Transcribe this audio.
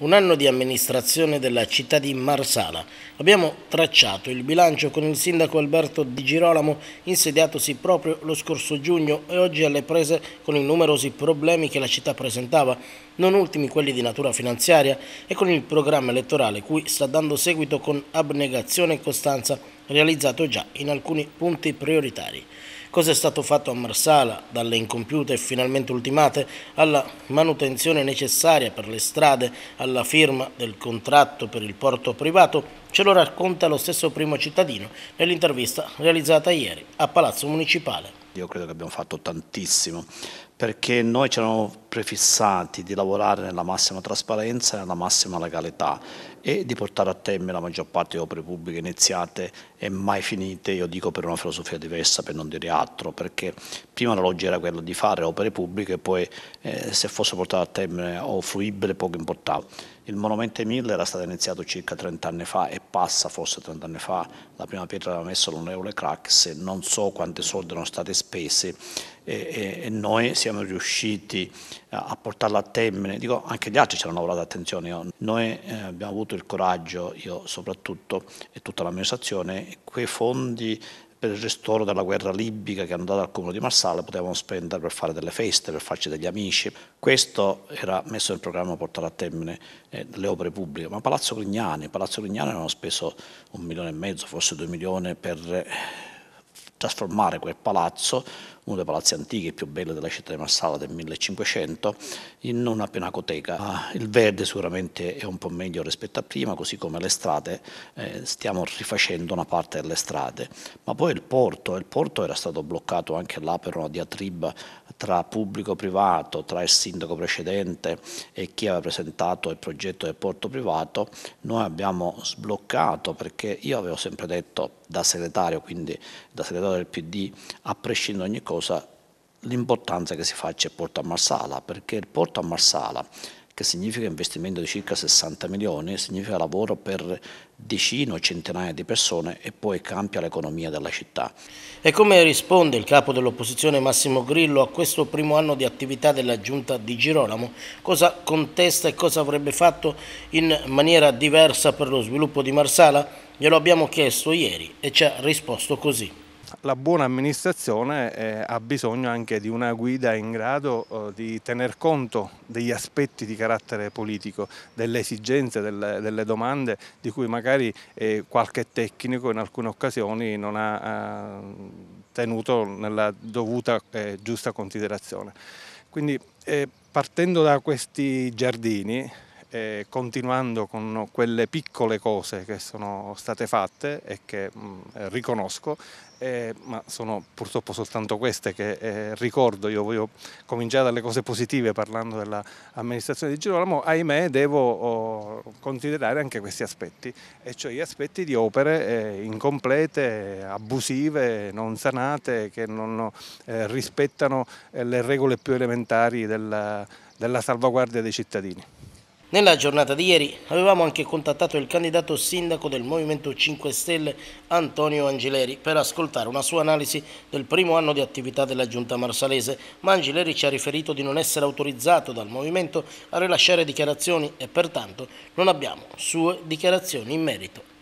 un anno di amministrazione della città di Marsala. Abbiamo tracciato il bilancio con il sindaco Alberto Di Girolamo, insediatosi proprio lo scorso giugno e oggi alle prese con i numerosi problemi che la città presentava, non ultimi quelli di natura finanziaria, e con il programma elettorale cui sta dando seguito con abnegazione e costanza, realizzato già in alcuni punti prioritari. Cosa è stato fatto a Marsala, dalle incompiute e finalmente ultimate alla manutenzione necessaria per le strade, alla firma del contratto per il porto privato, ce lo racconta lo stesso primo cittadino nell'intervista realizzata ieri a Palazzo Municipale. Io credo che abbiamo fatto tantissimo perché noi ci eravamo prefissati di lavorare nella massima trasparenza e nella massima legalità e di portare a termine la maggior parte delle opere pubbliche iniziate e mai finite, io dico per una filosofia diversa, per non dire altro, perché prima la logica era quella di fare opere pubbliche e poi eh, se fosse portato a termine o fruibile poco importava. Il Monumento Emile era stato iniziato circa 30 anni fa e passa forse 30 anni fa, la prima pietra aveva messo l'onorevole Crax, non so quanti soldi erano stati spesi e, e, e noi siamo riusciti a portarla a termine, dico anche gli altri ci hanno lavorato attenzione, noi eh, abbiamo avuto il coraggio, io soprattutto e tutta l'amministrazione, quei fondi per il ristoro della guerra libica che è andata al comune di Marsala potevamo spendere per fare delle feste, per farci degli amici. Questo era messo nel programma portare a termine eh, le opere pubbliche, ma Palazzo Grignani, Palazzo Grignani hanno speso un milione e mezzo, forse due milioni per eh, trasformare quel palazzo, uno dei palazzi antichi più belli della città di Marsala del 1500, in una pinacoteca. Il verde sicuramente è un po' meglio rispetto a prima, così come le strade, eh, stiamo rifacendo una parte delle strade. Ma poi il porto, il porto era stato bloccato anche là per una diatriba tra pubblico e privato, tra il sindaco precedente e chi aveva presentato il progetto del porto privato, noi abbiamo sbloccato perché io avevo sempre detto da segretario, quindi da segretario del PD, a prescindere da ogni cosa, l'importanza che si faccia il porto a Marsala, perché il porto a Marsala che significa investimento di circa 60 milioni, significa lavoro per decine o centinaia di persone e poi cambia l'economia della città. E come risponde il capo dell'opposizione Massimo Grillo a questo primo anno di attività della giunta di Girolamo? Cosa contesta e cosa avrebbe fatto in maniera diversa per lo sviluppo di Marsala? Glielo abbiamo chiesto ieri e ci ha risposto così la buona amministrazione eh, ha bisogno anche di una guida in grado eh, di tener conto degli aspetti di carattere politico, delle esigenze, delle, delle domande di cui magari eh, qualche tecnico in alcune occasioni non ha eh, tenuto nella dovuta e giusta considerazione. Quindi eh, partendo da questi giardini eh, continuando con quelle piccole cose che sono state fatte e che mh, mm, riconosco, eh, ma sono purtroppo soltanto queste che eh, ricordo, io voglio cominciare dalle cose positive parlando dell'amministrazione di Girolamo, ahimè devo oh, considerare anche questi aspetti, e cioè gli aspetti di opere eh, incomplete, abusive, non sanate, che non eh, rispettano eh, le regole più elementari della, della salvaguardia dei cittadini. Nella giornata di ieri avevamo anche contattato il candidato sindaco del Movimento 5 Stelle Antonio Angileri per ascoltare una sua analisi del primo anno di attività della giunta marsalese, ma Angileri ci ha riferito di non essere autorizzato dal Movimento a rilasciare dichiarazioni e pertanto non abbiamo sue dichiarazioni in merito.